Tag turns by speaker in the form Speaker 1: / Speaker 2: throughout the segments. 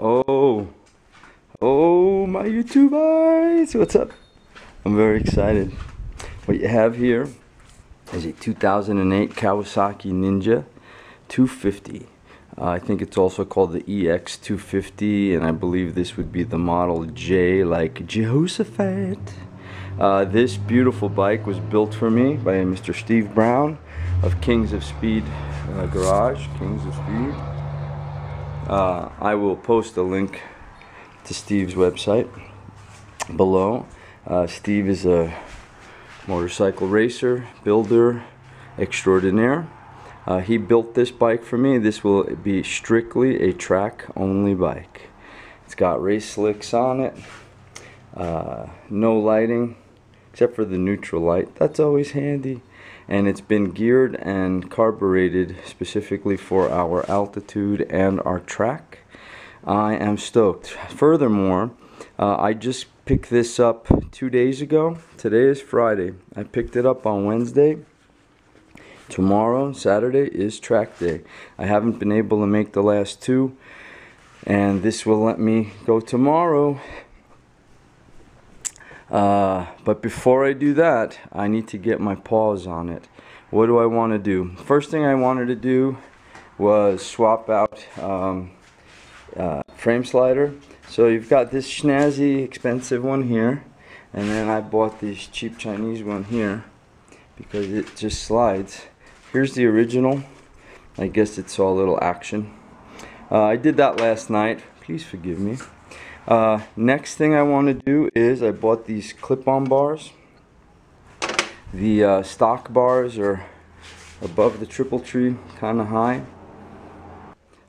Speaker 1: Oh, oh, my YouTube eyes. What's up? I'm very excited. What you have here is a 2008 Kawasaki Ninja 250. Uh, I think it's also called the EX250, and I believe this would be the model J, like Jehoshaphat. Uh, this beautiful bike was built for me by Mr. Steve Brown of Kings of Speed uh, Garage, Kings of Speed. Uh, I will post a link to Steve's website below. Uh, Steve is a motorcycle racer, builder extraordinaire. Uh, he built this bike for me. This will be strictly a track only bike. It's got race slicks on it, uh, no lighting except for the neutral light. That's always handy. And it's been geared and carbureted specifically for our altitude and our track. I am stoked. Furthermore, uh, I just picked this up two days ago. Today is Friday. I picked it up on Wednesday. Tomorrow, Saturday, is track day. I haven't been able to make the last two, and this will let me go tomorrow. Uh, but before I do that, I need to get my paws on it. What do I want to do? First thing I wanted to do was swap out um, uh, frame slider. So you've got this snazzy, expensive one here, and then I bought this cheap Chinese one here because it just slides. Here's the original. I guess it's all a little action. Uh, I did that last night. Please forgive me. Uh, next thing I want to do is I bought these clip-on bars. The uh, stock bars are above the triple tree, kind of high.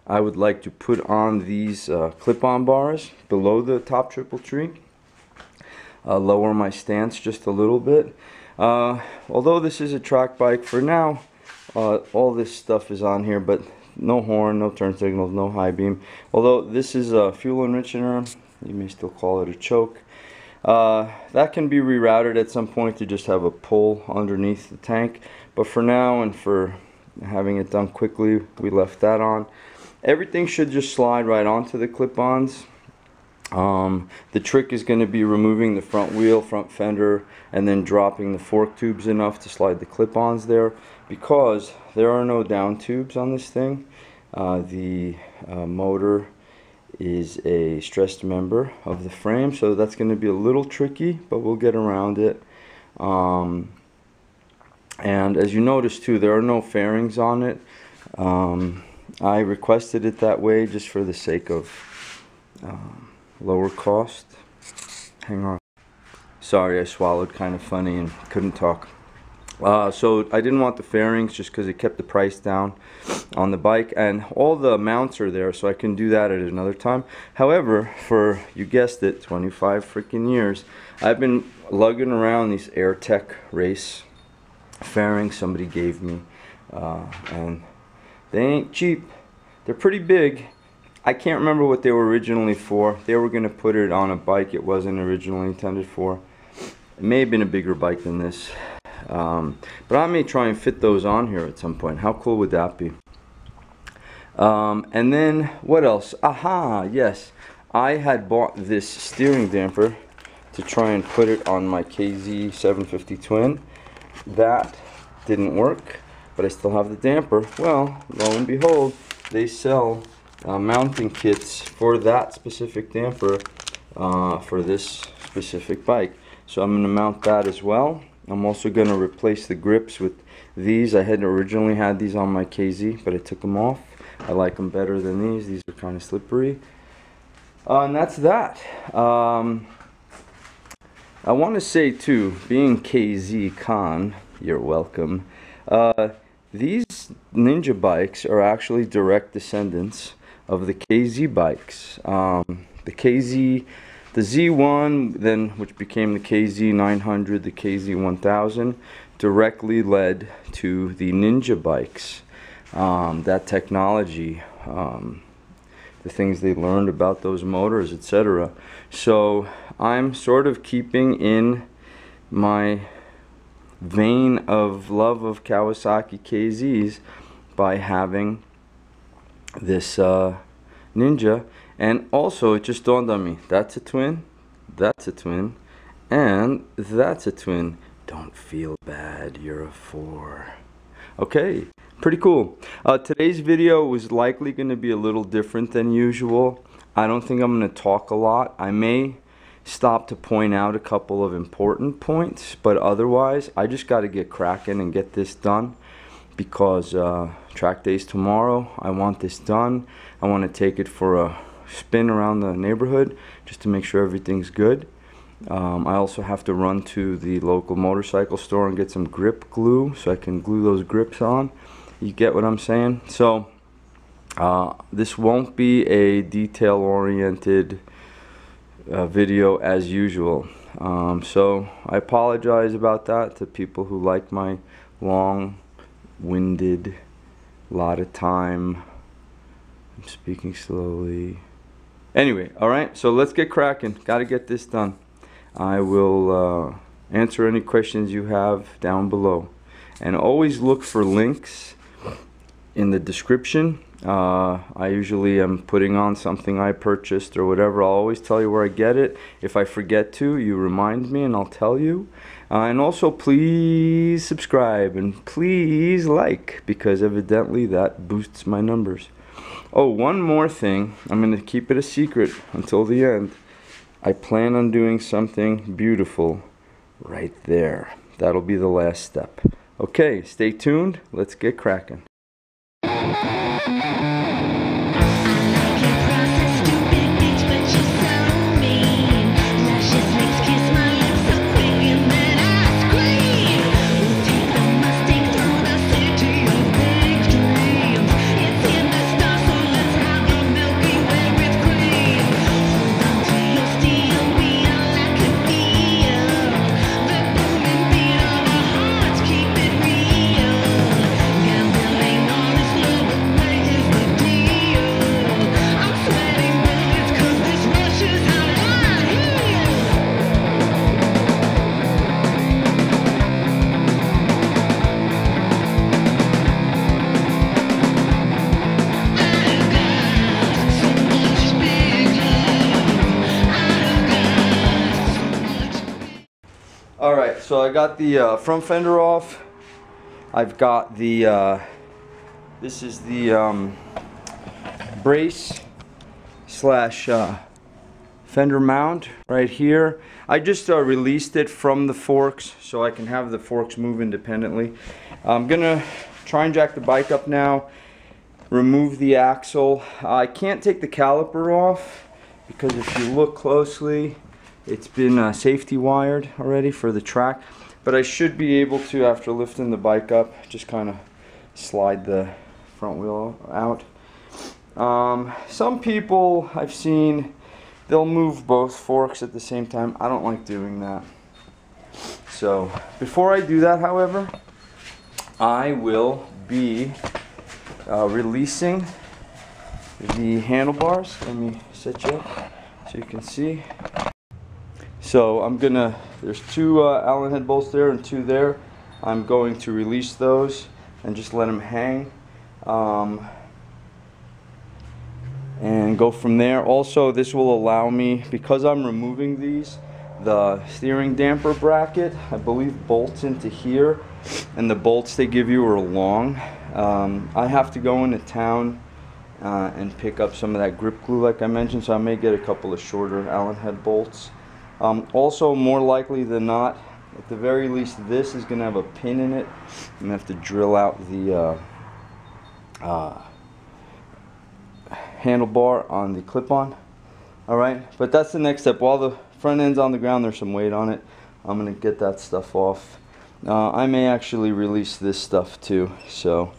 Speaker 1: I would like to put on these uh, clip-on bars below the top triple tree. Uh, lower my stance just a little bit. Uh, although this is a track bike for now, uh, all this stuff is on here, but no horn, no turn signals, no high beam. Although this is a fuel enricher, you may still call it a choke. Uh, that can be rerouted at some point to just have a pull underneath the tank. But for now and for having it done quickly, we left that on. Everything should just slide right onto the clip-ons. Um, the trick is going to be removing the front wheel, front fender, and then dropping the fork tubes enough to slide the clip-ons there because there are no down tubes on this thing. Uh, the uh, motor is a stressed member of the frame so that's going to be a little tricky but we'll get around it. Um, and as you notice too there are no fairings on it. Um, I requested it that way just for the sake of um, lower cost. Hang on. Sorry I swallowed kind of funny and couldn't talk uh, so I didn't want the fairings just because it kept the price down on the bike and all the mounts are there so I can do that at another time. However, for, you guessed it, 25 freaking years, I've been lugging around these AirTech race fairings somebody gave me uh, and they ain't cheap. They're pretty big. I can't remember what they were originally for. They were going to put it on a bike it wasn't originally intended for. It may have been a bigger bike than this. Um, but I may try and fit those on here at some point. How cool would that be? Um, and then what else? Aha, yes. I had bought this steering damper to try and put it on my KZ 750 Twin. That didn't work, but I still have the damper. Well, lo and behold, they sell uh, mounting kits for that specific damper uh, for this specific bike. So I'm going to mount that as well. I'm also going to replace the grips with these. I had originally had these on my KZ, but I took them off. I like them better than these. These are kind of slippery. Uh, and that's that. Um, I want to say too, being KZ Kon, you're welcome. Uh, these Ninja bikes are actually direct descendants of the KZ bikes. Um, the KZ the Z1, then which became the KZ900, the KZ1000, directly led to the Ninja bikes. Um, that technology, um, the things they learned about those motors, etc. So I'm sort of keeping in my vein of love of Kawasaki KZs by having this uh, Ninja And also, it just dawned on me, that's a twin, that's a twin, and that's a twin. Don't feel bad, you're a four. Okay, pretty cool. Uh, today's video was likely going to be a little different than usual. I don't think I'm going to talk a lot. I may stop to point out a couple of important points, but otherwise, I just got to get cracking and get this done because uh, track days tomorrow. I want this done. I want to take it for a spin around the neighborhood just to make sure everything's good. Um, I also have to run to the local motorcycle store and get some grip glue so I can glue those grips on. You get what I'm saying? So uh, this won't be a detail oriented uh, video as usual. Um, so I apologize about that to people who like my long winded lot of time. I'm speaking slowly. Anyway, all right, so let's get cracking. Got to get this done. I will uh, answer any questions you have down below. And always look for links in the description. Uh, I usually am putting on something I purchased or whatever. I'll always tell you where I get it. If I forget to, you remind me and I'll tell you. Uh, and also, please subscribe and please like because evidently that boosts my numbers. Oh, one more thing. I'm going to keep it a secret until the end. I plan on doing something beautiful right there. That'll be the last step. Okay, stay tuned. Let's get cracking. Got the uh, front fender off. I've got the, uh, this is the um, brace slash uh, fender mount right here. I just uh, released it from the forks so I can have the forks move independently. I'm gonna try and jack the bike up now, remove the axle. I can't take the caliper off because if you look closely, it's been uh, safety wired already for the track, but I should be able to, after lifting the bike up, just kind of slide the front wheel out. Um, some people I've seen, they'll move both forks at the same time. I don't like doing that. So before I do that, however, I will be uh, releasing the handlebars. Let me set you up so you can see. So I'm gonna, there's two uh, Allen head bolts there and two there. I'm going to release those and just let them hang. Um, and go from there. Also, this will allow me, because I'm removing these, the steering damper bracket, I believe bolts into here, and the bolts they give you are long. Um, I have to go into town uh, and pick up some of that grip glue like I mentioned, so I may get a couple of shorter Allen head bolts. Um, also, more likely than not, at the very least, this is going to have a pin in it. I'm going to have to drill out the uh, uh, handlebar on the clip-on. Alright, but that's the next step. While the front end's on the ground, there's some weight on it. I'm going to get that stuff off. Uh, I may actually release this stuff too, so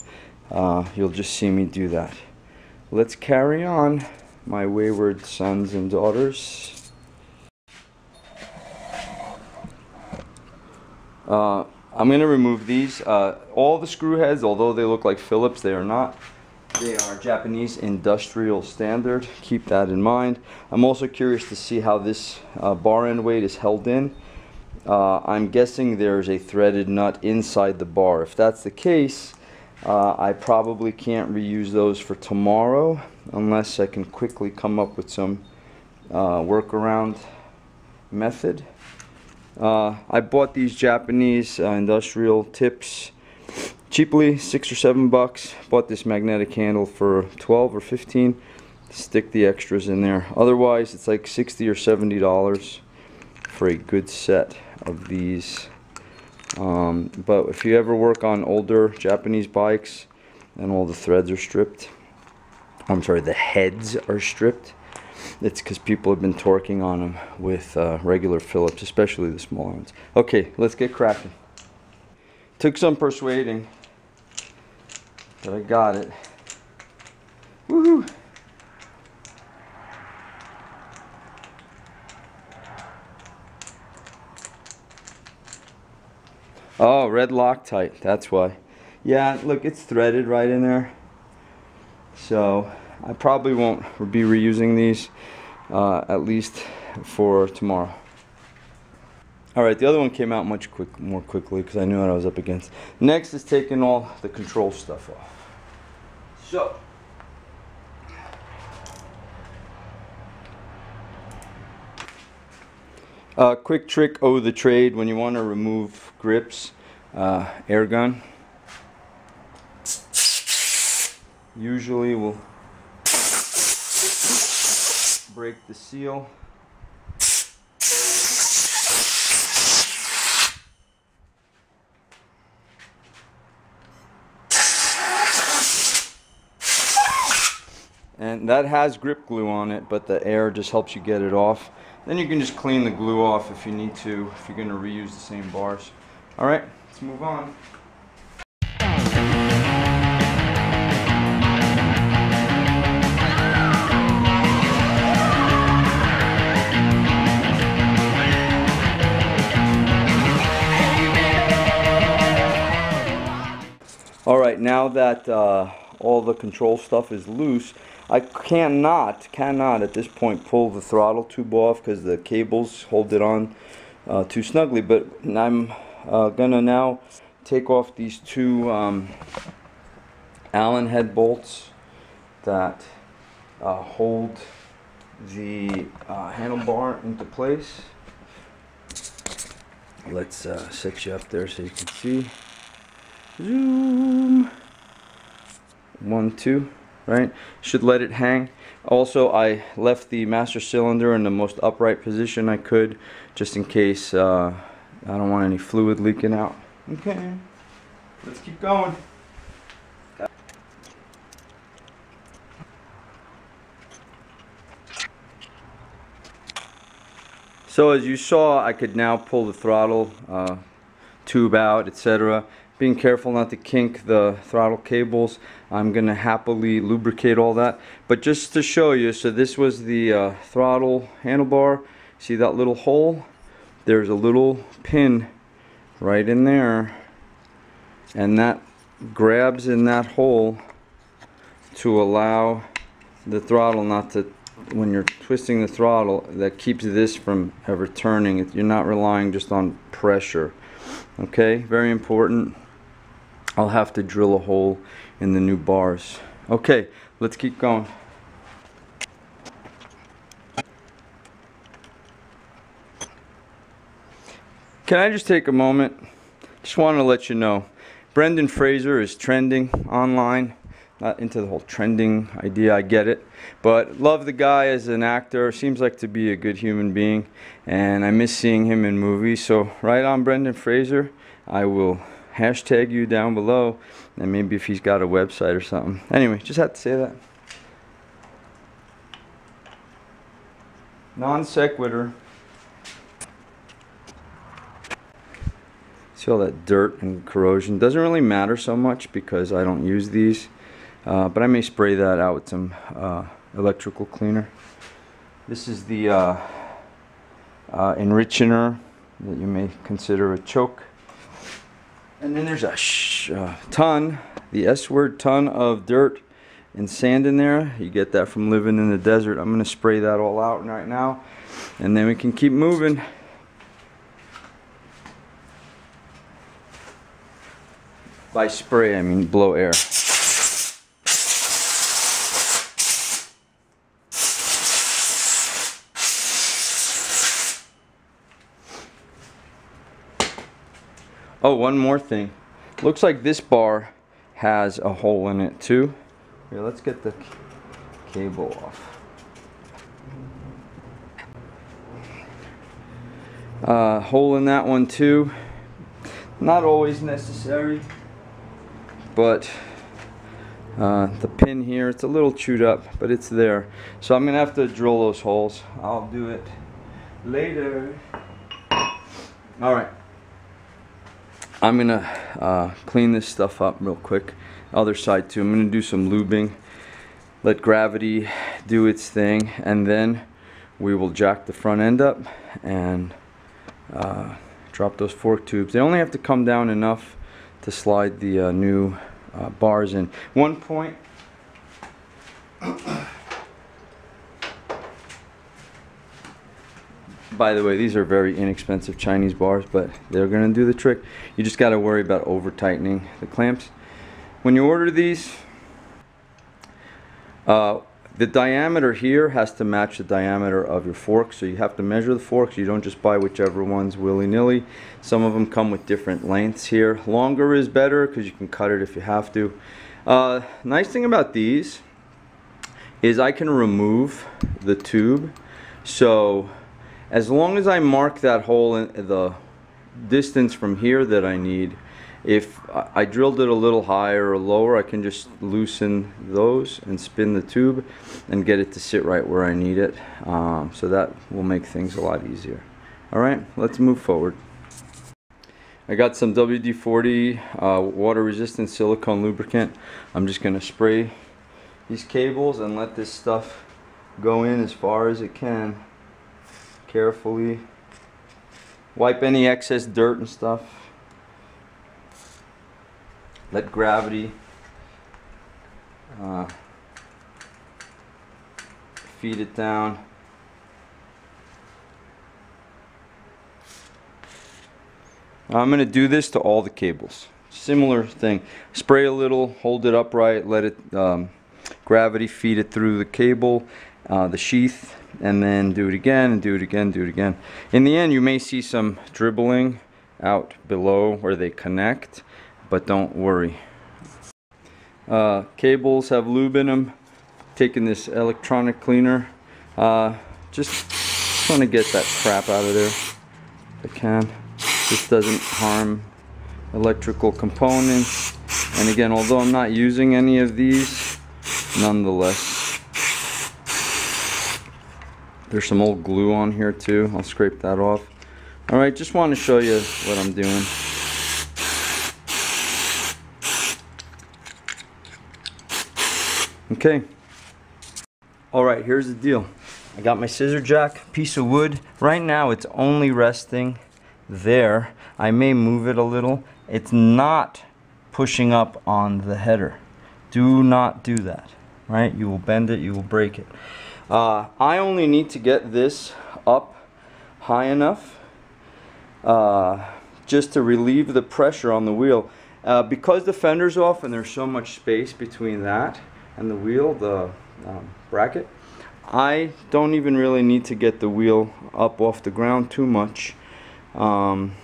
Speaker 1: uh, you'll just see me do that. Let's carry on, my wayward sons and daughters. Uh, I'm going to remove these. Uh, all the screw heads, although they look like Phillips, they are not. They are Japanese industrial standard. Keep that in mind. I'm also curious to see how this uh, bar end weight is held in. Uh, I'm guessing there's a threaded nut inside the bar. If that's the case, uh, I probably can't reuse those for tomorrow. unless I can quickly come up with some uh, workaround method. Uh, I bought these Japanese uh, industrial tips cheaply, six or seven bucks. Bought this magnetic handle for 12 or 15. Stick the extras in there. Otherwise, it's like 60 or 70 dollars for a good set of these. Um, but if you ever work on older Japanese bikes and all the threads are stripped, I'm sorry, the heads are stripped, it's because people have been torquing on them with uh, regular Phillips, especially the smaller ones. Okay, let's get cracking. Took some persuading, but I got it. Woohoo! Oh, red Loctite, that's why. Yeah, look, it's threaded right in there. So, I probably won't be reusing these, uh, at least for tomorrow. Alright, the other one came out much quick, more quickly because I knew what I was up against. Next is taking all the control stuff off. So, Uh, quick trick oh the trade when you want to remove grips, uh, air gun. Usually will break the seal. And that has grip glue on it, but the air just helps you get it off. Then you can just clean the glue off if you need to, if you're going to reuse the same bars. Alright, let's move on. Alright, now that uh, all the control stuff is loose, I cannot, cannot at this point pull the throttle tube off because the cables hold it on uh, too snugly. But I'm uh, gonna now take off these two um, Allen head bolts that uh, hold the uh, handlebar into place. Let's uh, set you up there so you can see. Zoom. One, two right? Should let it hang. Also, I left the master cylinder in the most upright position I could, just in case uh, I don't want any fluid leaking out. Okay, let's keep going. So as you saw, I could now pull the throttle uh, tube out, etc being careful not to kink the throttle cables. I'm going to happily lubricate all that. But just to show you, so this was the uh, throttle handlebar. See that little hole? There's a little pin right in there. And that grabs in that hole to allow the throttle not to when you're twisting the throttle that keeps this from ever turning you're not relying just on pressure okay very important I'll have to drill a hole in the new bars. Okay, let's keep going. Can I just take a moment? Just want to let you know. Brendan Fraser is trending online. Not into the whole trending idea, I get it. But love the guy as an actor. Seems like to be a good human being. And I miss seeing him in movies. So right on Brendan Fraser, I will hashtag you down below and maybe if he's got a website or something. Anyway, just had to say that. Non sequitur. See all that dirt and corrosion. Doesn't really matter so much because I don't use these. Uh, but I may spray that out with some uh, electrical cleaner. This is the uh, uh enrichener that you may consider a choke. And then there's a uh, ton, the S word ton of dirt and sand in there. You get that from living in the desert. I'm going to spray that all out right now. And then we can keep moving. By spray, I mean blow air. Oh, one more thing. Looks like this bar has a hole in it too. Here, let's get the cable off. Uh, hole in that one too. Not always necessary, but uh, the pin here, it's a little chewed up, but it's there. So I'm gonna have to drill those holes. I'll do it later. All right. I'm gonna uh, clean this stuff up real quick. Other side too. I'm gonna do some lubing. Let gravity do its thing, and then we will jack the front end up and uh, drop those fork tubes. They only have to come down enough to slide the uh, new uh, bars in. One point. By the way, these are very inexpensive Chinese bars, but they're gonna do the trick. You just gotta worry about over tightening the clamps. When you order these, uh, the diameter here has to match the diameter of your fork, so you have to measure the forks. You don't just buy whichever ones willy-nilly. Some of them come with different lengths here. Longer is better because you can cut it if you have to. Uh, nice thing about these is I can remove the tube. So as long as I mark that hole in the distance from here that I need, if I drilled it a little higher or lower, I can just loosen those and spin the tube and get it to sit right where I need it. Um, so that will make things a lot easier. All right, let's move forward. I got some WD-40 uh, water resistant silicone lubricant. I'm just gonna spray these cables and let this stuff go in as far as it can carefully. Wipe any excess dirt and stuff let gravity uh, feed it down. I'm going to do this to all the cables. Similar thing. Spray a little, hold it upright, let it um, gravity feed it through the cable, uh, the sheath, and then do it again and do it again, do it again. In the end, you may see some dribbling out below where they connect but don't worry. Uh, cables have lube in them. Taking this electronic cleaner. Uh, just trying to get that crap out of there if I can. This doesn't harm electrical components. And again, although I'm not using any of these, nonetheless. There's some old glue on here too. I'll scrape that off. Alright, just want to show you what I'm doing. Okay. All right, here's the deal. I got my scissor jack, piece of wood. Right now it's only resting there. I may move it a little. It's not pushing up on the header. Do not do that, right? You will bend it, you will break it. Uh, I only need to get this up high enough uh, just to relieve the pressure on the wheel. Uh, because the fender's off and there's so much space between that, and the wheel, the um, bracket. I don't even really need to get the wheel up off the ground too much. Um,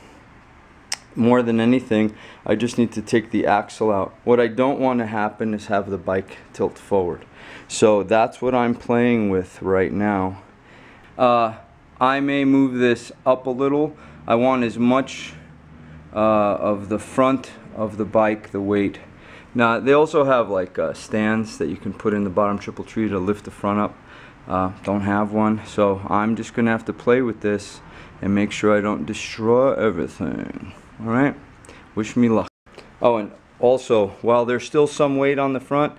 Speaker 1: more than anything, I just need to take the axle out. What I don't want to happen is have the bike tilt forward. So that's what I'm playing with right now. Uh, I may move this up a little. I want as much uh, of the front of the bike, the weight, now they also have like uh, stands that you can put in the bottom triple tree to lift the front up. Uh, don't have one, so I'm just gonna have to play with this and make sure I don't destroy everything. All right, wish me luck. Oh, and also while there's still some weight on the front,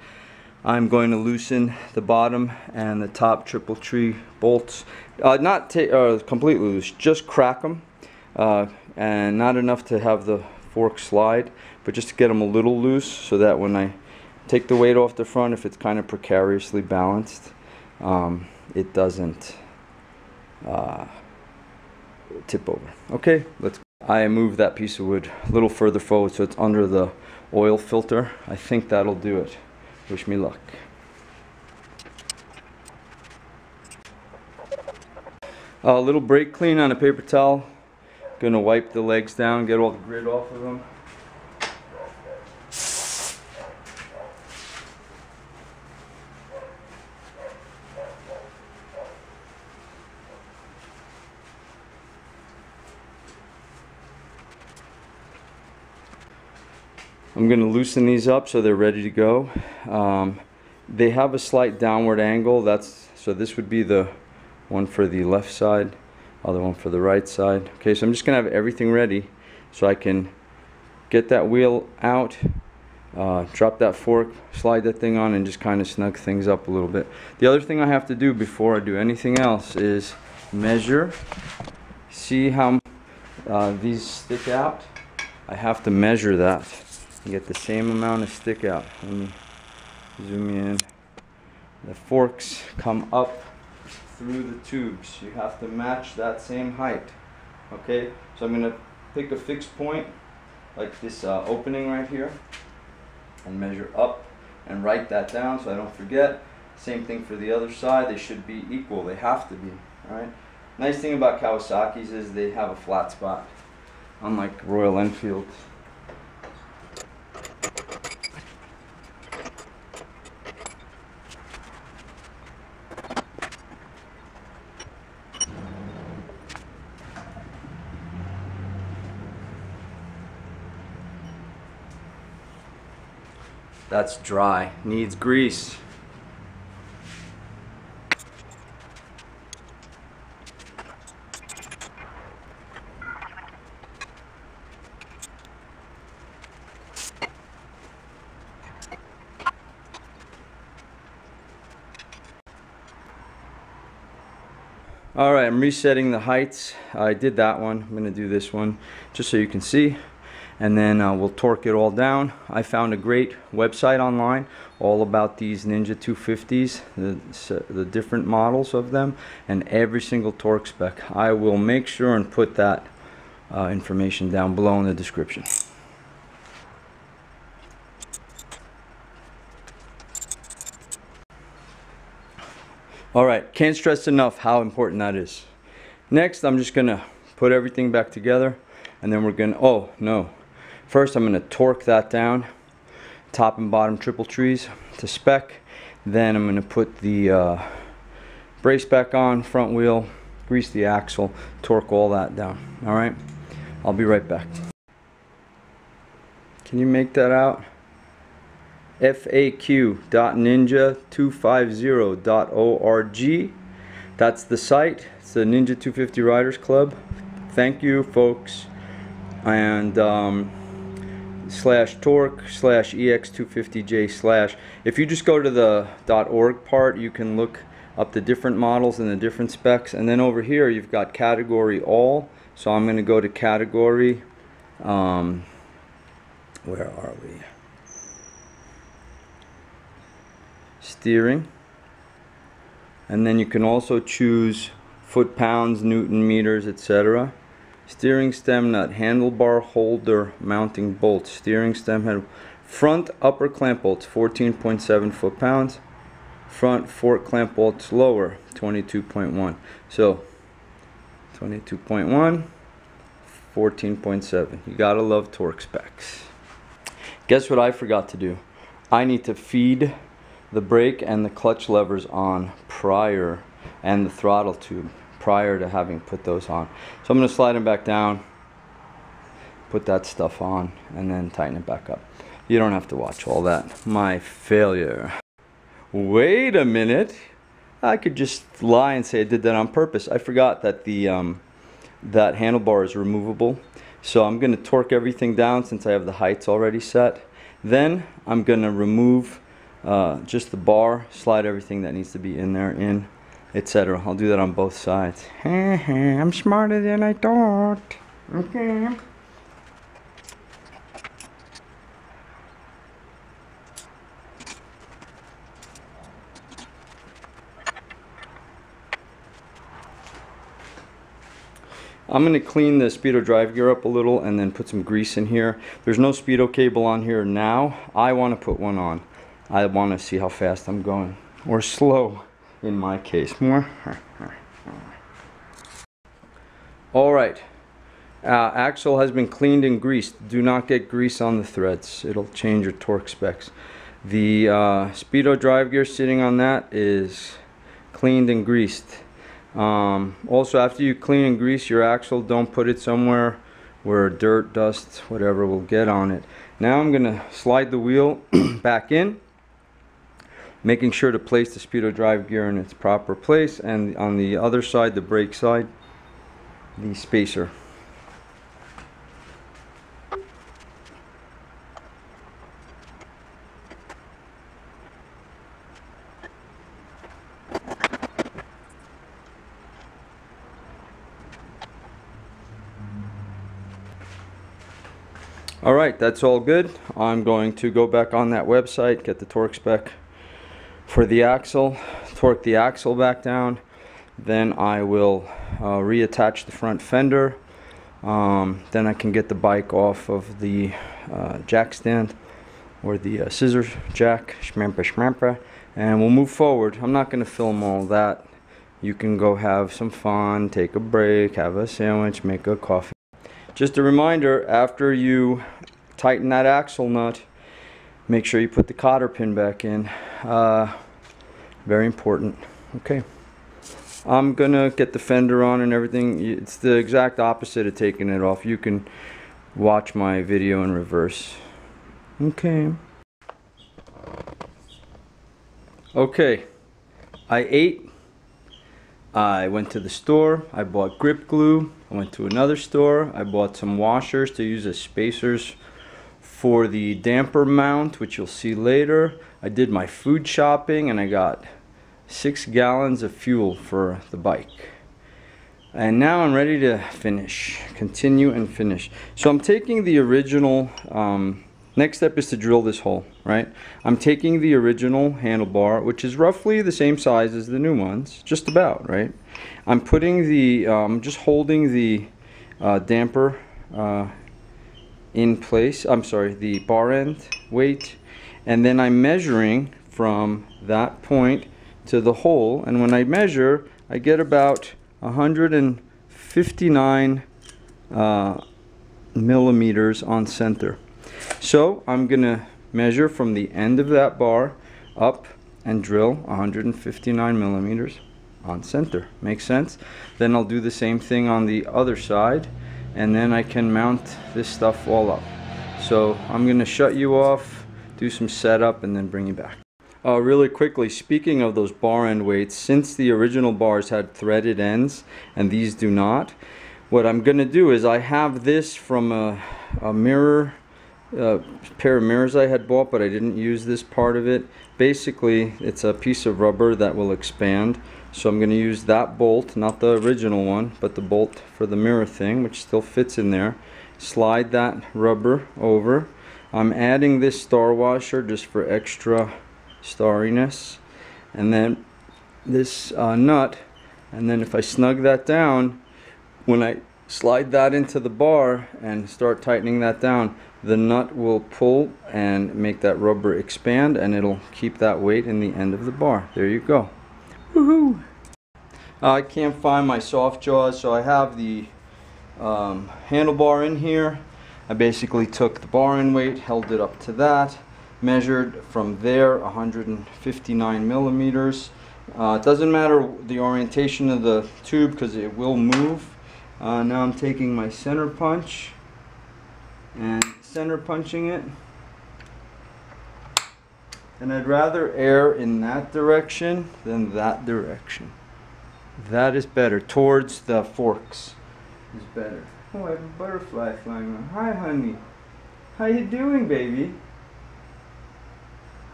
Speaker 1: I'm going to loosen the bottom and the top triple tree bolts. Uh, not uh, completely loose, just crack them, uh, and not enough to have the fork slide but just to get them a little loose so that when I take the weight off the front, if it's kind of precariously balanced, um, it doesn't uh, tip over. Okay, let's. I move that piece of wood a little further forward so it's under the oil filter. I think that'll do it. Wish me luck. A little brake clean on a paper towel. Gonna wipe the legs down, get all the grit off of them. I'm going to loosen these up so they're ready to go. Um, they have a slight downward angle. That's so this would be the one for the left side, other one for the right side. Okay, so I'm just going to have everything ready so I can get that wheel out, uh, drop that fork, slide that thing on, and just kind of snug things up a little bit. The other thing I have to do before I do anything else is measure, see how uh, these stick out. I have to measure that get the same amount of stick out. Let me zoom in. The forks come up through the tubes. You have to match that same height. Okay, so I'm gonna pick a fixed point, like this uh, opening right here, and measure up and write that down so I don't forget. Same thing for the other side, they should be equal, they have to be, alright? Nice thing about Kawasaki's is they have a flat spot, unlike Royal Enfield. That's dry. Needs grease. All right, I'm resetting the heights. I did that one. I'm gonna do this one just so you can see and then uh, we'll torque it all down. I found a great website online all about these Ninja 250s, the, the different models of them, and every single torque spec. I will make sure and put that uh, information down below in the description. Alright, can't stress enough how important that is. Next, I'm just to put everything back together and then we're to, oh no, First, I'm going to torque that down, top and bottom triple trees to spec. Then I'm going to put the uh, brace back on, front wheel, grease the axle, torque all that down. All right, I'll be right back. Can you make that out? faq.ninja250.org. That's the site. It's the Ninja 250 Riders Club. Thank you, folks. And um, slash torque slash ex250j slash. If you just go to the .org part you can look up the different models and the different specs. And then over here you've got category all. So I'm going to go to category um, where are we? Steering. And then you can also choose foot pounds newton meters etc steering stem nut, handlebar holder mounting bolt, steering stem head, front upper clamp bolts 14.7 foot pounds, front fork clamp bolts lower 22.1. So 22.1, 14.7. You gotta love torque specs. Guess what I forgot to do? I need to feed the brake and the clutch levers on prior and the throttle tube prior to having put those on. So I'm going to slide them back down, put that stuff on, and then tighten it back up. You don't have to watch all that. My failure. Wait a minute. I could just lie and say I did that on purpose. I forgot that the um, that handlebar is removable. So I'm going to torque everything down since I have the heights already set. Then I'm going to remove uh, just the bar, slide everything that needs to be in there in etc. I'll do that on both sides. I'm smarter than I thought. Okay. I'm going to clean the Speedo drive gear up a little and then put some grease in here. There's no Speedo cable on here now. I want to put one on. I want to see how fast I'm going. Or slow in my case. More. All right. uh, axle has been cleaned and greased. Do not get grease on the threads. It'll change your torque specs. The uh, Speedo drive gear sitting on that is cleaned and greased. Um, also, after you clean and grease your axle, don't put it somewhere where dirt, dust, whatever will get on it. Now I'm to slide the wheel back in, making sure to place the Speedo drive gear in its proper place, and on the other side, the brake side, the spacer. All right, that's all good. I'm going to go back on that website, get the torque spec for the axle, torque the axle back down. Then I will uh, reattach the front fender. Um, then I can get the bike off of the uh, jack stand or the uh, scissor jack, shmampa shmampa, and we'll move forward. I'm not going to film all that. You can go have some fun, take a break, have a sandwich, make a coffee. Just a reminder, after you tighten that axle nut, make sure you put the cotter pin back in. Uh, very important. Okay. I'm gonna get the fender on and everything. It's the exact opposite of taking it off. You can watch my video in reverse. Okay. Okay. I ate I went to the store, I bought grip glue, I went to another store, I bought some washers to use as spacers for the damper mount, which you'll see later. I did my food shopping and I got six gallons of fuel for the bike. And now I'm ready to finish, continue and finish. So I'm taking the original um, Next step is to drill this hole, right? I'm taking the original handlebar, which is roughly the same size as the new ones, just about, right? I'm putting the, um, just holding the uh, damper uh, in place, I'm sorry, the bar end weight, and then I'm measuring from that point to the hole, and when I measure, I get about 159 uh, millimeters on center. So I'm going to measure from the end of that bar up and drill 159 millimeters on center. Makes sense? Then I'll do the same thing on the other side and then I can mount this stuff all up. So I'm going to shut you off, do some setup, and then bring you back. Uh, really quickly, speaking of those bar end weights, since the original bars had threaded ends and these do not, what I'm going to do is I have this from a, a mirror uh, pair of mirrors I had bought, but I didn't use this part of it. Basically, it's a piece of rubber that will expand. So I'm going to use that bolt, not the original one, but the bolt for the mirror thing, which still fits in there. Slide that rubber over. I'm adding this star washer just for extra starriness. And then this uh, nut, and then if I snug that down, when I slide that into the bar and start tightening that down, the nut will pull and make that rubber expand and it'll keep that weight in the end of the bar. There you go. Woohoo! Uh, I can't find my soft jaws so I have the um, handlebar in here. I basically took the bar end weight, held it up to that, measured from there 159 millimeters. Uh, it doesn't matter the orientation of the tube because it will move. Uh, now I'm taking my center punch and center punching it. And I'd rather err in that direction than that direction. That is better. Towards the forks is better. Oh, I have a butterfly flying around. Hi, honey. How you doing, baby?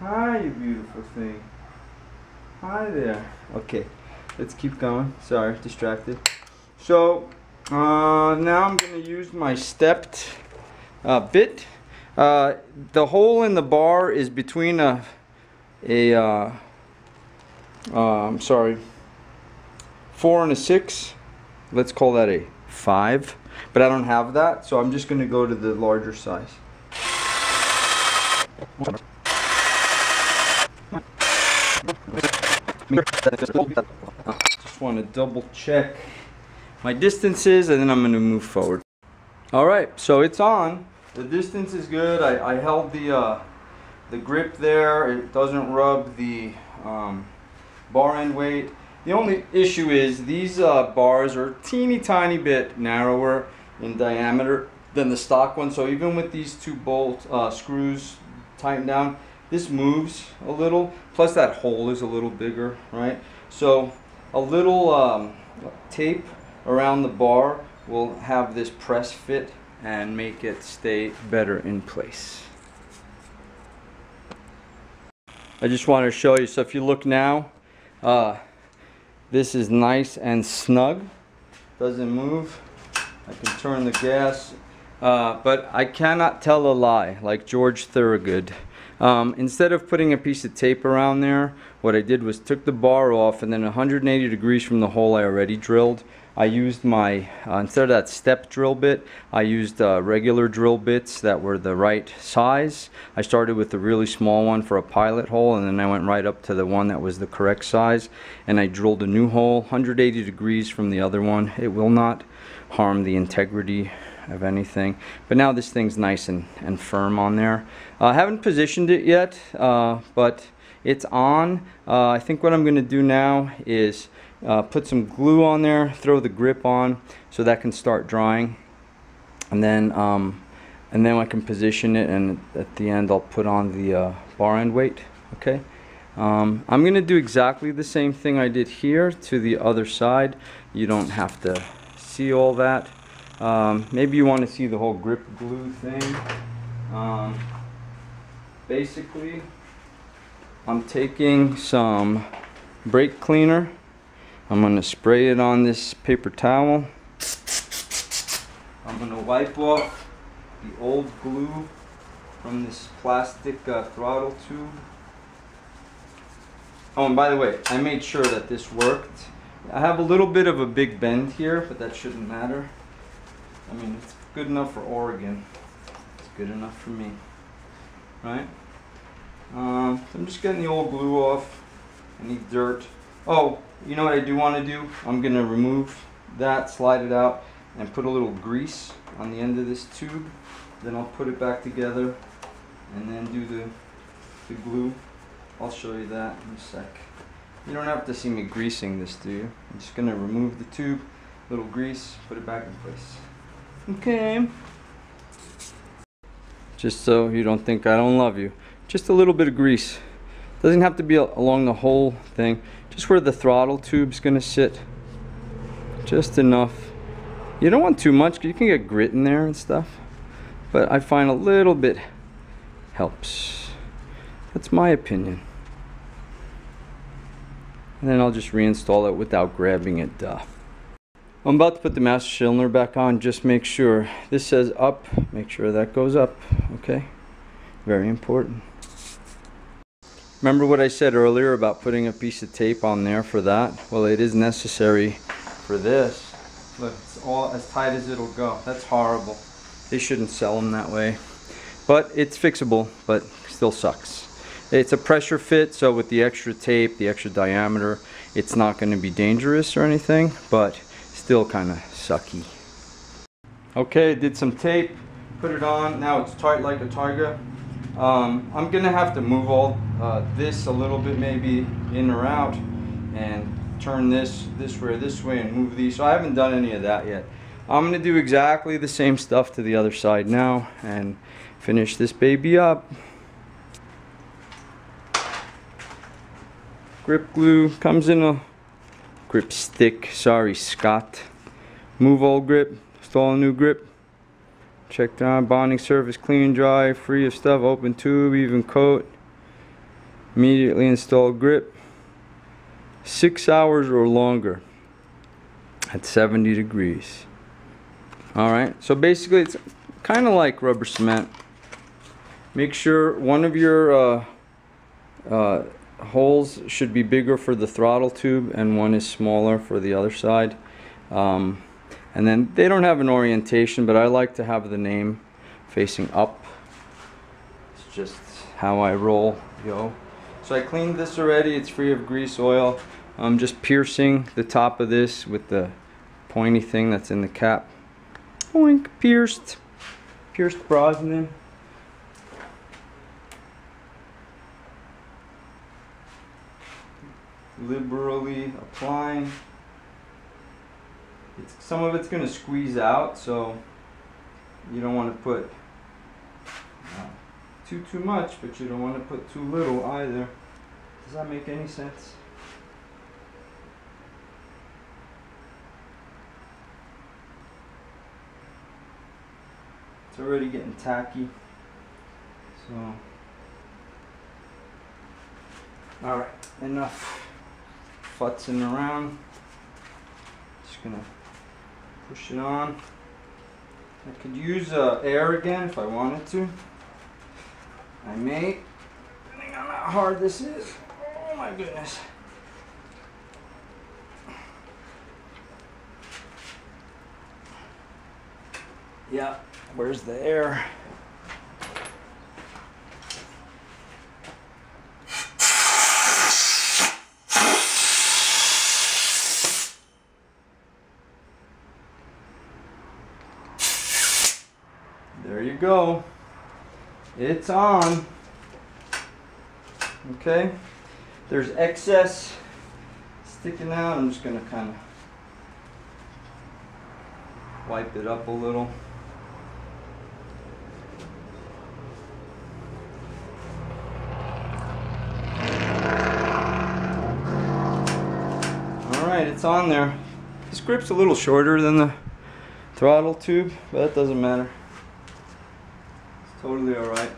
Speaker 1: Hi, you beautiful thing. Hi there. Okay, let's keep going. Sorry, distracted. So, uh, now I'm going to use my stepped uh, bit. Uh, the hole in the bar is between a, a uh, uh, I'm sorry, four and a six. Let's call that a five. But I don't have that, so I'm just going to go to the larger size. Just want to double check my distances and then I'm going to move forward. All right, so it's on. The distance is good. I, I held the uh, the grip there. It doesn't rub the um, bar end weight. The only issue is these uh, bars are teeny tiny bit narrower in diameter than the stock one. So even with these two bolt uh, screws tightened down, this moves a little. Plus that hole is a little bigger, right? So a little um, tape around the bar will have this press fit and make it stay better in place. I just want to show you, so if you look now, uh, this is nice and snug, doesn't move. I can turn the gas, uh, but I cannot tell a lie like George Thorogood. Um, instead of putting a piece of tape around there, what I did was took the bar off and then 180 degrees from the hole I already drilled, I used my, uh, instead of that step drill bit, I used uh, regular drill bits that were the right size. I started with the really small one for a pilot hole and then I went right up to the one that was the correct size and I drilled a new hole 180 degrees from the other one. It will not harm the integrity of anything. But now this thing's nice and, and firm on there. Uh, I haven't positioned it yet, uh, but it's on. Uh, I think what I'm going to do now is uh, put some glue on there, throw the grip on so that can start drying. And then, um, and then I can position it and at the end I'll put on the uh, bar end weight, okay? Um, I'm going to do exactly the same thing I did here to the other side. You don't have to see all that. Um, maybe you want to see the whole grip glue thing. Um, basically, I'm taking some brake cleaner I'm going to spray it on this paper towel. I'm going to wipe off the old glue from this plastic uh, throttle tube. Oh, and by the way, I made sure that this worked. I have a little bit of a big bend here, but that shouldn't matter. I mean, it's good enough for Oregon. It's good enough for me, right? Um, I'm just getting the old glue off. Any dirt. Oh, you know what I do want to do? I'm going to remove that, slide it out, and put a little grease on the end of this tube. Then I'll put it back together and then do the, the glue. I'll show you that in a sec. You don't have to see me greasing this, do you? I'm just going to remove the tube, a little grease, put it back in place. Okay. Just so you don't think I don't love you. Just a little bit of grease. Doesn't have to be along the whole thing just where the throttle tube's gonna sit just enough you don't want too much you can get grit in there and stuff but I find a little bit helps that's my opinion and then I'll just reinstall it without grabbing it duh. I'm about to put the master cylinder back on just make sure this says up make sure that goes up okay very important Remember what I said earlier about putting a piece of tape on there for that? Well, it is necessary for this. Look, it's all as tight as it'll go. That's horrible. They shouldn't sell them that way. But it's fixable, but still sucks. It's a pressure fit, so with the extra tape, the extra diameter, it's not going to be dangerous or anything, but still kind of sucky. Okay, did some tape, put it on. Now it's tight like a tiger. Um, I'm gonna have to move all uh, this a little bit maybe in or out and turn this this way this way and move these. So I haven't done any of that yet. I'm gonna do exactly the same stuff to the other side now and finish this baby up. Grip glue comes in a grip stick. Sorry, Scott. Move old grip, install a new grip. Check down bonding surface clean dry free of stuff open tube even coat immediately install grip six hours or longer at 70 degrees alright so basically it's kind of like rubber cement make sure one of your uh, uh, holes should be bigger for the throttle tube and one is smaller for the other side um, and then they don't have an orientation, but I like to have the name facing up. It's just how I roll, yo. So I cleaned this already. It's free of grease oil. I'm just piercing the top of this with the pointy thing that's in the cap. Boink, pierced. Pierced Brosnan. Liberally applying. It's, some of it's going to squeeze out, so you don't want to put uh, too too much, but you don't want to put too little either. Does that make any sense? It's already getting tacky. So, alright, enough futzing around. Just gonna push it on. I could use uh, air again if I wanted to. I may, depending on how hard this is. Oh my goodness. Yeah, where's the air? There you go. It's on. Okay. There's excess sticking out. I'm just going to kind of wipe it up a little. Alright, it's on there. This grip's a little shorter than the throttle tube, but that doesn't matter. Totally alright.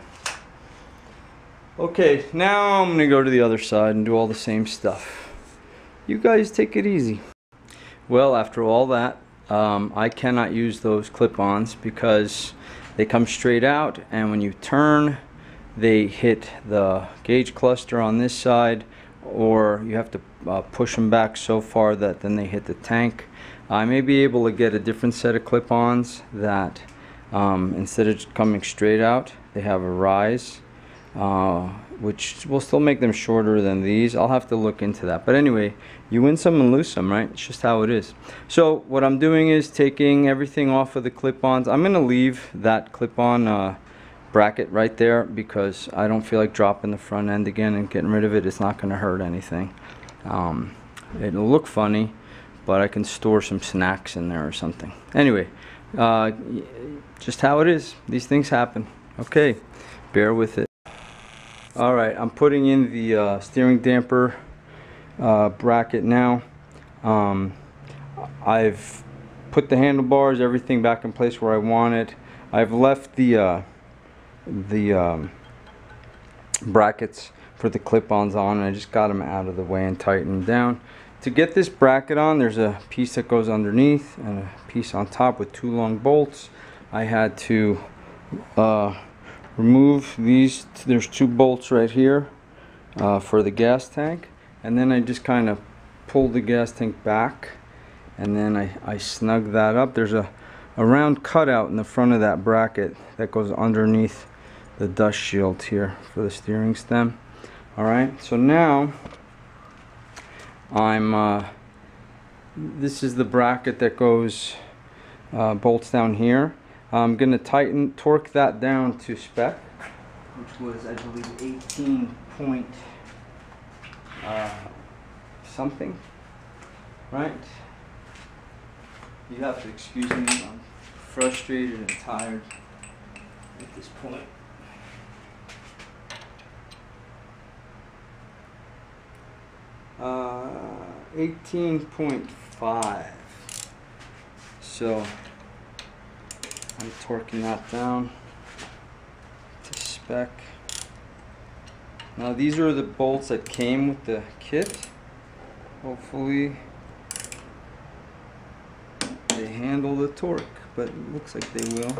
Speaker 1: Okay, now I'm gonna go to the other side and do all the same stuff. You guys take it easy. Well, after all that, um, I cannot use those clip-ons because they come straight out and when you turn, they hit the gauge cluster on this side or you have to uh, push them back so far that then they hit the tank. I may be able to get a different set of clip-ons that um, instead of coming straight out, they have a rise, uh, which will still make them shorter than these. I'll have to look into that. But anyway, you win some and lose some, right? It's just how it is. So what I'm doing is taking everything off of the clip-ons. I'm going to leave that clip-on uh, bracket right there because I don't feel like dropping the front end again and getting rid of it. It's not going to hurt anything. Um, it'll look funny, but I can store some snacks in there or something. Anyway, uh, just how it is. These things happen. Okay, bear with it. All right, I'm putting in the uh, steering damper uh, bracket now. Um, I've put the handlebars, everything back in place where I want it. I've left the uh, the um, brackets for the clip-ons on and I just got them out of the way and tightened down. To get this bracket on there's a piece that goes underneath and a piece on top with two long bolts. I had to uh, remove these, there's two bolts right here uh, for the gas tank and then I just kind of pulled the gas tank back and then I, I snug that up. There's a, a round cutout in the front of that bracket that goes underneath the dust shield here for the steering stem. Alright, so now I'm, uh, this is the bracket that goes, uh, bolts down here. I'm going to tighten, torque that down to spec, which was I believe 18 point uh, something, right? You have to excuse me, I'm frustrated and tired at this point. Uh, 18.5. So I'm torquing that down to spec. Now these are the bolts that came with the kit. Hopefully they handle the torque, but it looks like they will.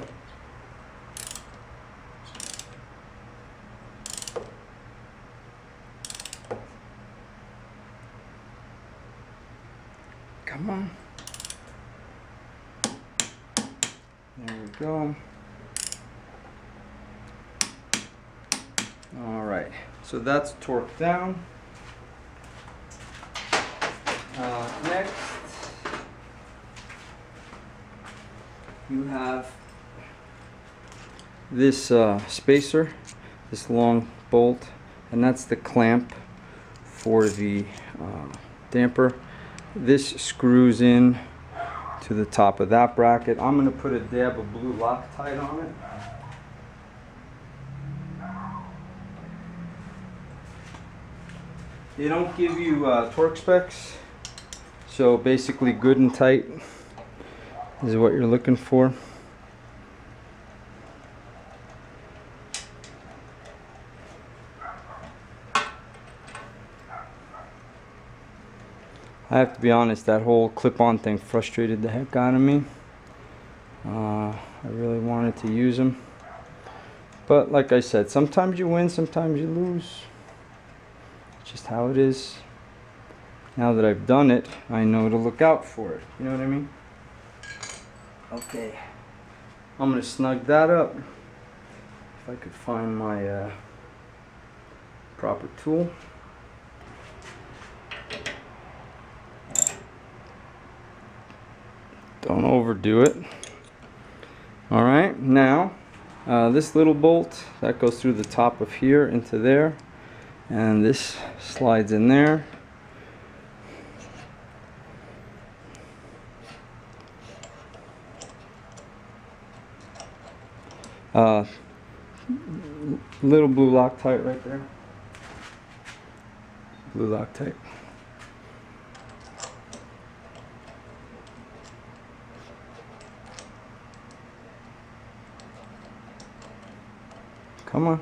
Speaker 1: Come on. There we go. All right, so that's torqued down. Uh, next, you have this uh, spacer, this long bolt, and that's the clamp for the uh, damper. This screws in to the top of that bracket. I'm going to put a dab of blue Loctite on it. They don't give you uh, torque specs, so basically good and tight is what you're looking for. I have to be honest, that whole clip-on thing frustrated the heck out of me. Uh, I really wanted to use them. But like I said, sometimes you win, sometimes you lose. It's just how it is. Now that I've done it, I know to look out for it. You know what I mean? Okay. I'm going to snug that up. If I could find my uh, proper tool. Don't overdo it. All right, now uh, this little bolt that goes through the top of here into there, and this slides in there. Uh, little blue Loctite right there. Blue Loctite. Come on.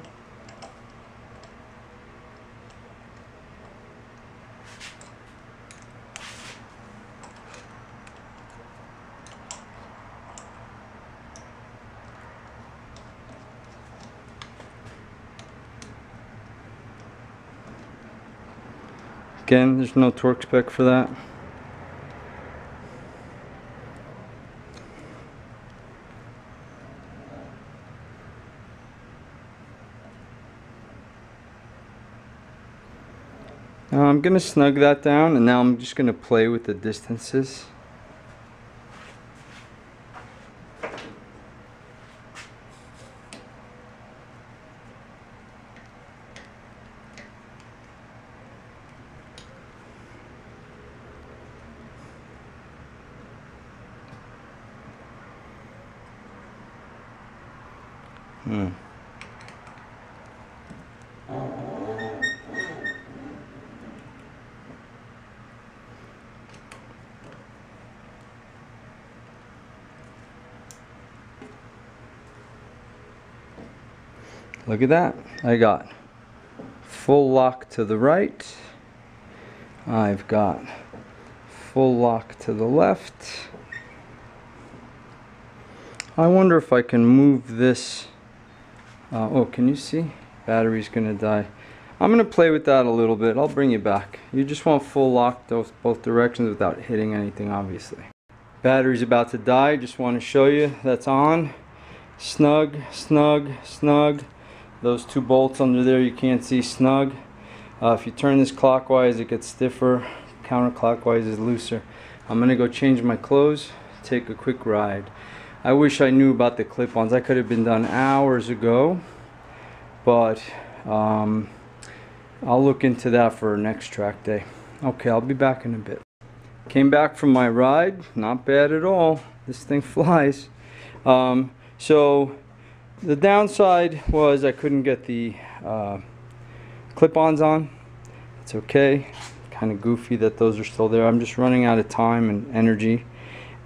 Speaker 1: Again, there's no torque spec for that. I'm to snug that down and now I'm just to play with the distances. Look at that. I got full lock to the right. I've got full lock to the left. I wonder if I can move this. Uh, oh, can you see? Battery's gonna die. I'm gonna play with that a little bit. I'll bring you back. You just want full lock both directions without hitting anything, obviously. Battery's about to die. Just want to show you that's on. Snug, snug, snug. Those two bolts under there you can't see snug. Uh, if you turn this clockwise, it gets stiffer. Counterclockwise is looser. I'm gonna go change my clothes, take a quick ride. I wish I knew about the clip-ons. That could have been done hours ago, but um, I'll look into that for next track day. Okay, I'll be back in a bit. Came back from my ride, not bad at all. This thing flies. Um, so the downside was I couldn't get the uh, clip-ons on. It's okay. Kind of goofy that those are still there. I'm just running out of time and energy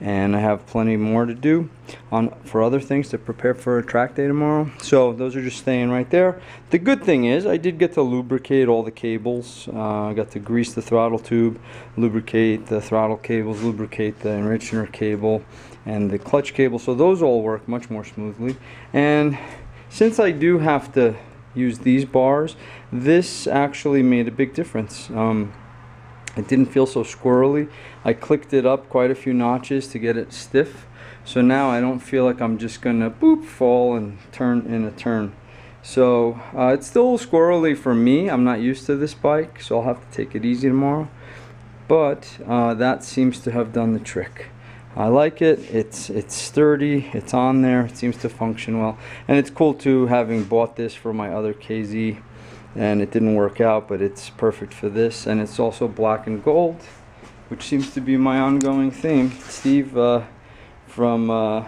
Speaker 1: and I have plenty more to do on for other things to prepare for a track day tomorrow. So those are just staying right there. The good thing is I did get to lubricate all the cables. Uh, I got to grease the throttle tube, lubricate the throttle cables, lubricate the enricher cable and the clutch cable. So those all work much more smoothly. And since I do have to use these bars, this actually made a big difference. Um, it didn't feel so squirrely. I clicked it up quite a few notches to get it stiff. So now I don't feel like I'm just gonna boop fall and turn in a turn. So uh, it's still squirrely for me. I'm not used to this bike, so I'll have to take it easy tomorrow. But uh, that seems to have done the trick. I like it. It's it's sturdy. It's on there. It seems to function well, and it's cool too. Having bought this for my other KZ, and it didn't work out, but it's perfect for this. And it's also black and gold, which seems to be my ongoing theme. Steve uh, from uh,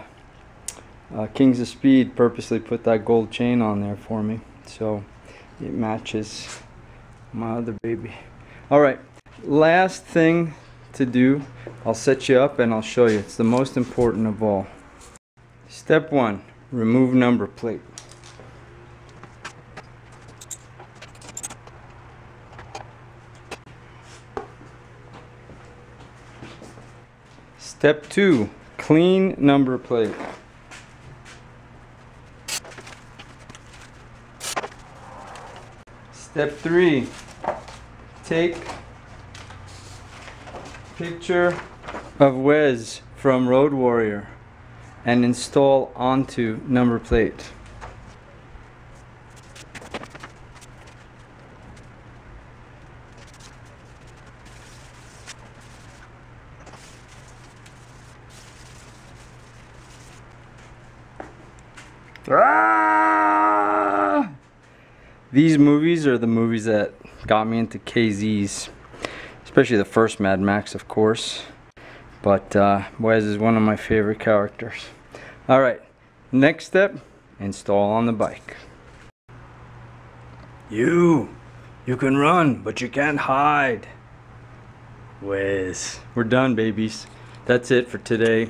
Speaker 1: uh, Kings of Speed purposely put that gold chain on there for me, so it matches my other baby. All right, last thing to do. I'll set you up and I'll show you. It's the most important of all. Step one, remove number plate. Step two, clean number plate. Step three, take picture of Wez from Road Warrior and install onto number plate. Ah! These movies are the movies that got me into KZs especially the first Mad Max of course. But uh, Wez is one of my favorite characters. Alright next step install on the bike. You you can run but you can't hide. Wez. We're done babies. That's it for today.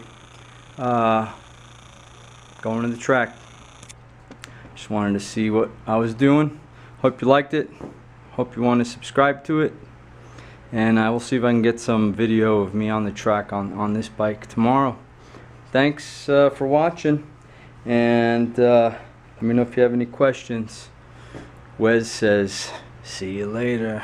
Speaker 1: Uh, going to the track. Just wanted to see what I was doing. Hope you liked it. Hope you want to subscribe to it and I will see if I can get some video of me on the track on, on this bike tomorrow. Thanks uh, for watching and uh, let me know if you have any questions. Wez says, see you later.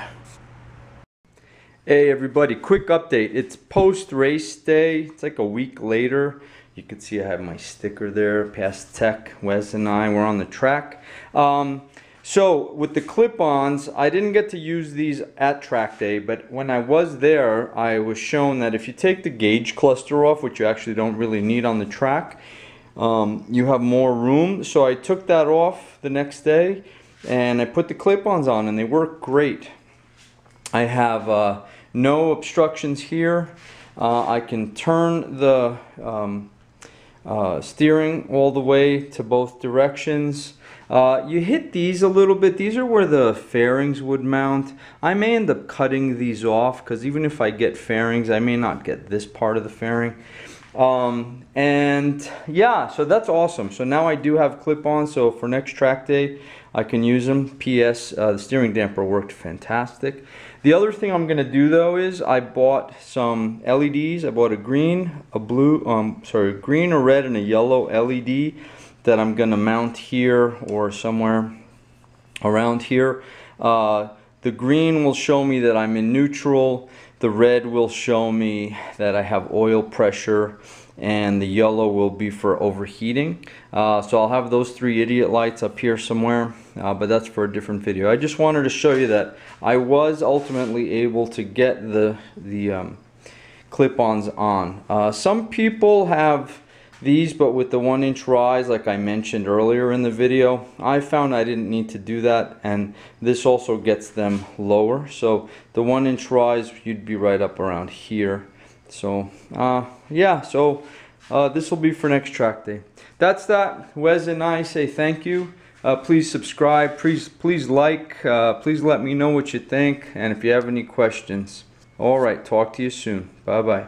Speaker 1: Hey everybody, quick update. It's post race day. It's like a week later. You can see I have my sticker there, past tech. Wez and I were on the track. Um, so with the clip-ons, I didn't get to use these at track day, but when I was there, I was shown that if you take the gauge cluster off, which you actually don't really need on the track, um, you have more room. So I took that off the next day and I put the clip-ons on and they work great. I have uh, no obstructions here. Uh, I can turn the um, uh, steering all the way to both directions. Uh, you hit these a little bit. These are where the fairings would mount. I may end up cutting these off because even if I get fairings, I may not get this part of the fairing. Um, and yeah, so that's awesome. So now I do have clip-on. So for next track day, I can use them. P.S. Uh, the steering damper worked fantastic. The other thing I'm going to do though is I bought some LEDs. I bought a green, a blue, um, sorry, green, a red, and a yellow LED that I'm going to mount here or somewhere around here. Uh, the green will show me that I'm in neutral. The red will show me that I have oil pressure and the yellow will be for overheating. Uh, so I'll have those three idiot lights up here somewhere, uh, but that's for a different video. I just wanted to show you that I was ultimately able to get the, the um, clip-ons on. Uh, some people have these but with the one inch rise like I mentioned earlier in the video I found I didn't need to do that and this also gets them lower so the one inch rise you'd be right up around here so uh, yeah so uh, this will be for next track day. That's that. Wez and I say thank you. Uh, please subscribe. Please please like. Uh, please let me know what you think. And if you have any questions. All right. Talk to you soon. Bye bye